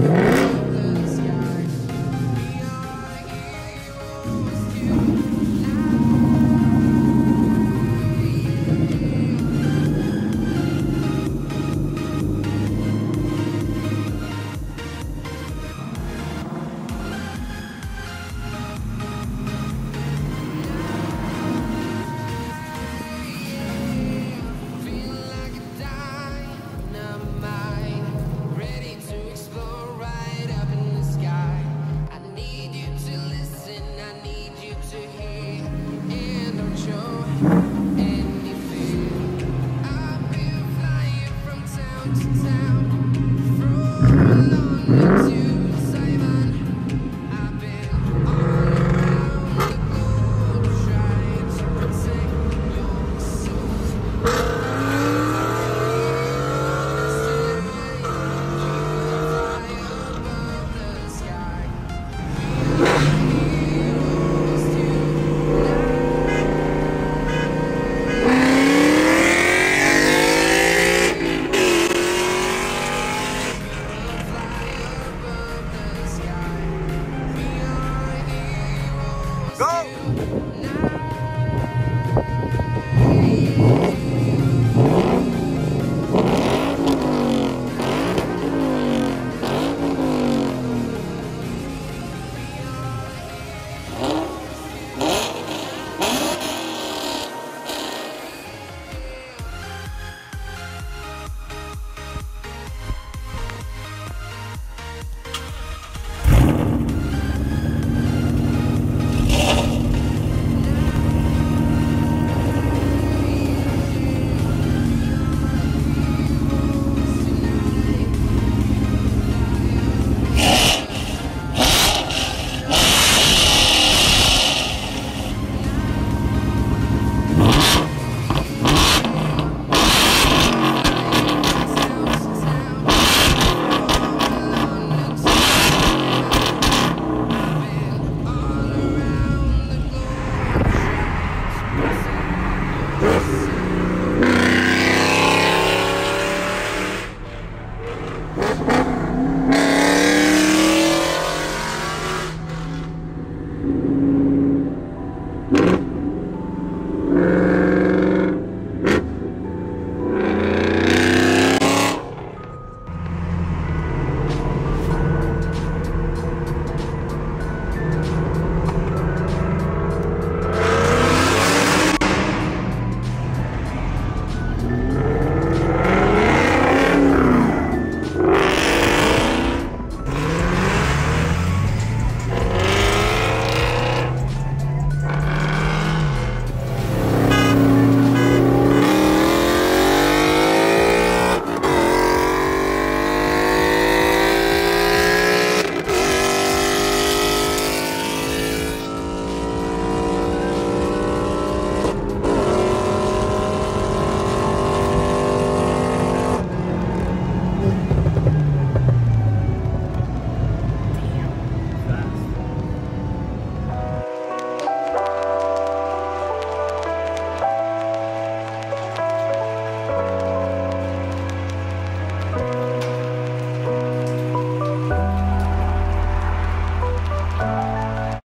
Yeah.